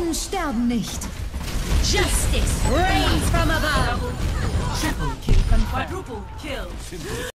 Helden sterben nicht. Justice reigns from above. Triple kill confirmed. Quadruple kill.